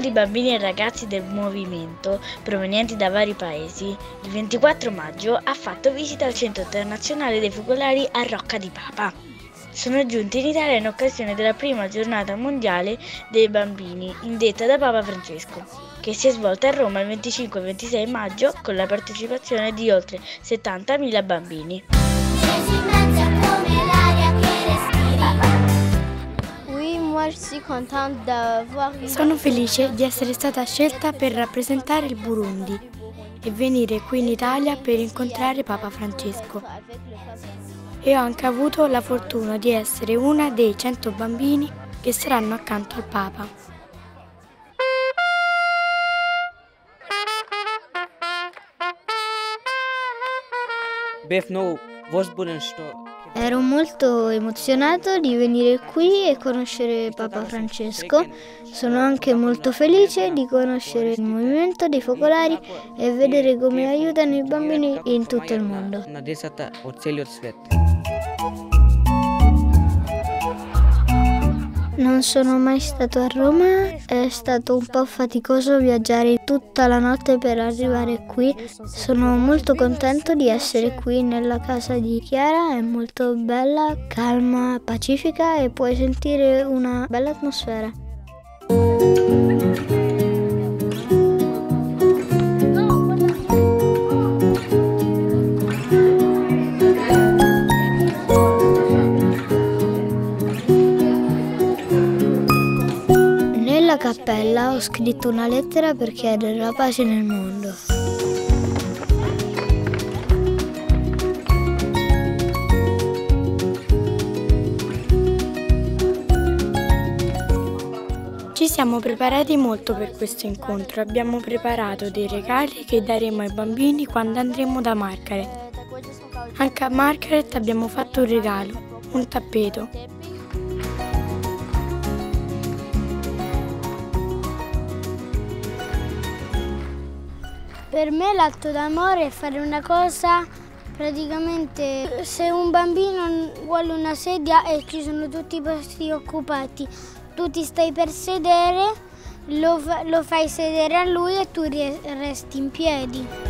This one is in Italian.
di bambini e ragazzi del movimento, provenienti da vari paesi, il 24 maggio ha fatto visita al Centro Internazionale dei Focolari a Rocca di Papa. Sono giunti in Italia in occasione della prima giornata mondiale dei bambini, indetta da Papa Francesco, che si è svolta a Roma il 25 e 26 maggio con la partecipazione di oltre 70.000 bambini. Sono felice di essere stata scelta per rappresentare il Burundi e venire qui in Italia per incontrare Papa Francesco. E ho anche avuto la fortuna di essere una dei 100 bambini che saranno accanto al Papa. Befno, Vosburensto, Ero molto emozionato di venire qui e conoscere Papa Francesco. Sono anche molto felice di conoscere il movimento dei focolari e vedere come aiutano i bambini in tutto il mondo. Non sono mai stato a Roma, è stato un po' faticoso viaggiare tutta la notte per arrivare qui. Sono molto contento di essere qui nella casa di Chiara, è molto bella, calma, pacifica e puoi sentire una bella atmosfera. Cappella ho scritto una lettera per chiedere la pace nel mondo. Ci siamo preparati molto per questo incontro, abbiamo preparato dei regali che daremo ai bambini quando andremo da Margaret. Anche a Margaret abbiamo fatto un regalo, un tappeto. Per me l'atto d'amore è fare una cosa praticamente se un bambino vuole una sedia e ci sono tutti i posti occupati, tu ti stai per sedere, lo, lo fai sedere a lui e tu resti in piedi.